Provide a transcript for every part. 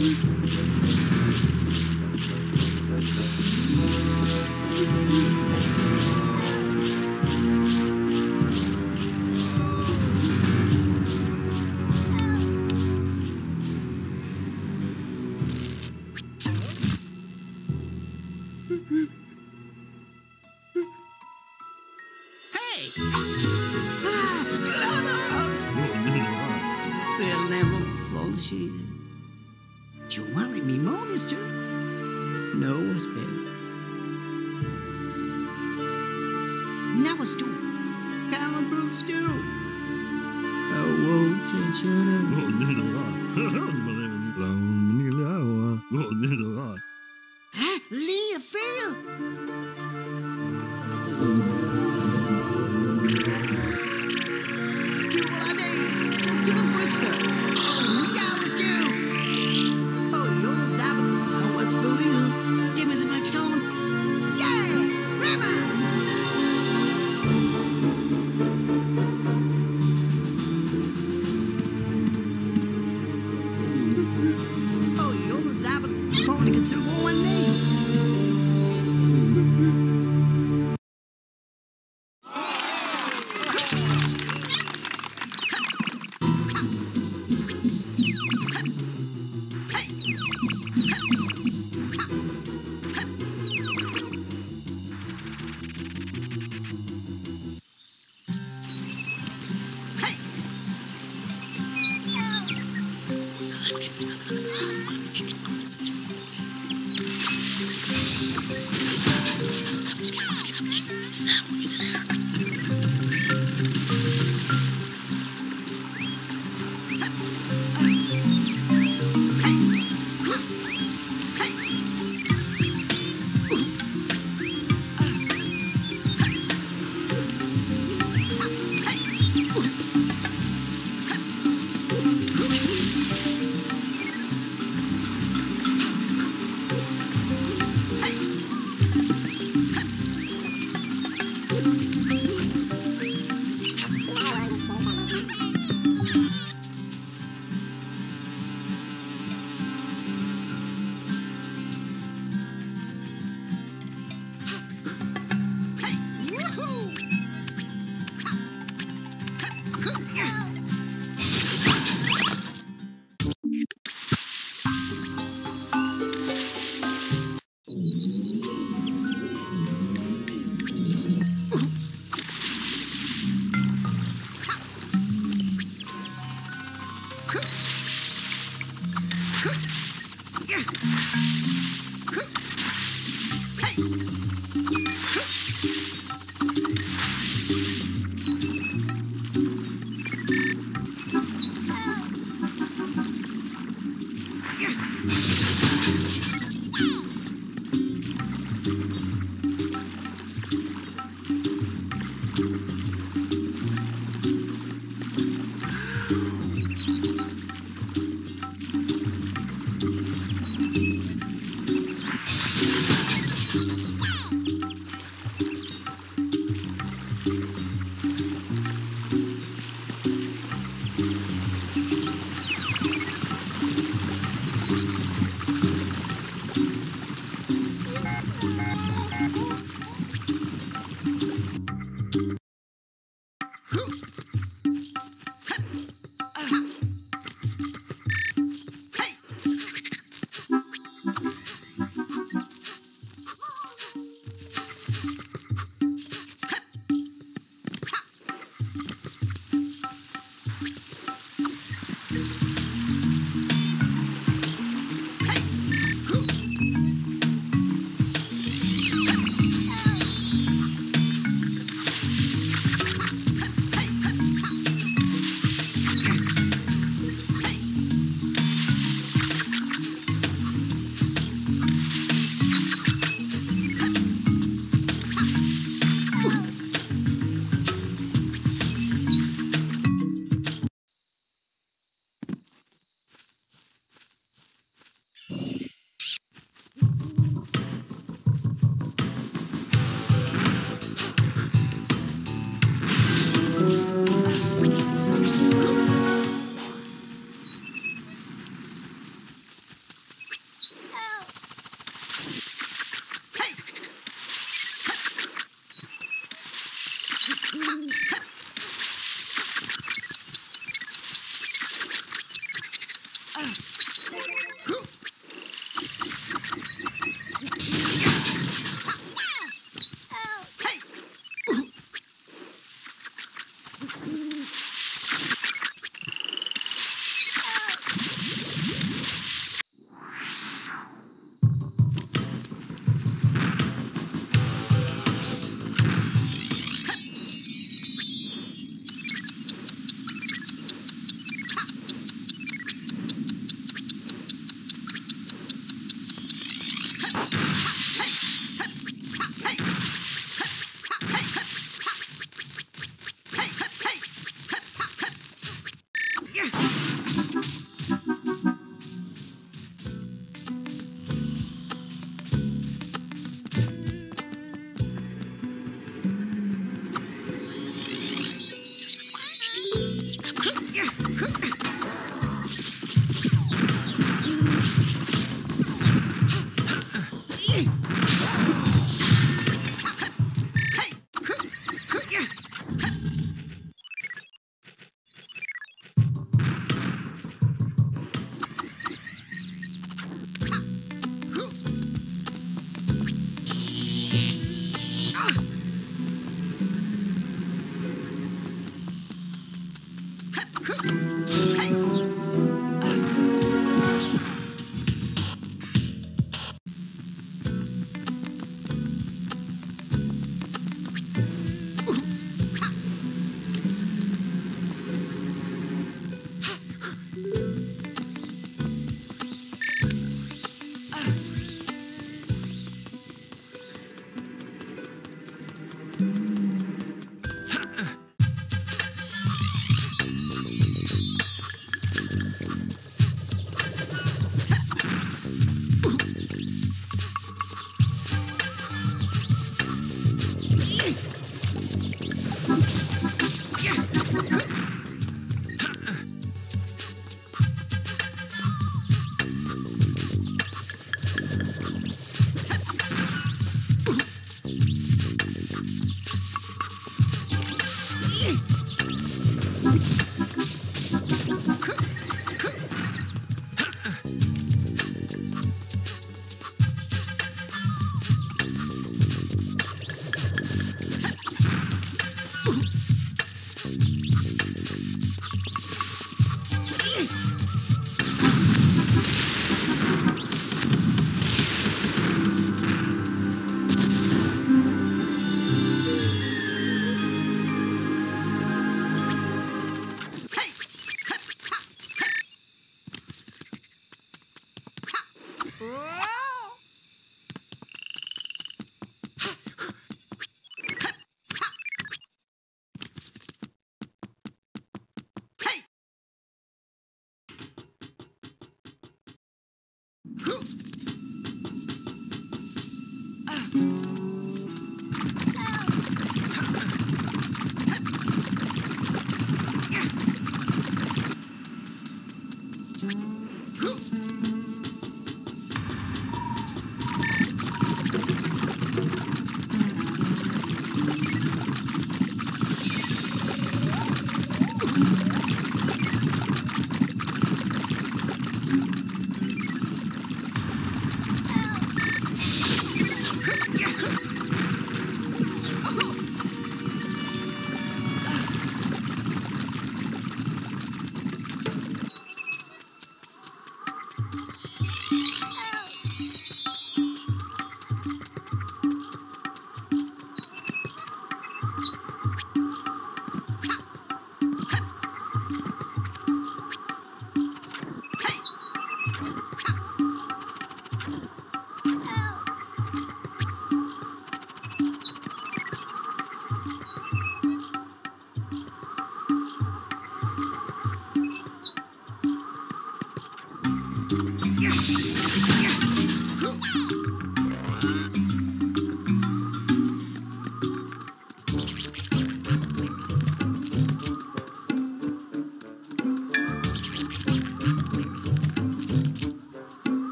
Hey!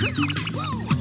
Woo!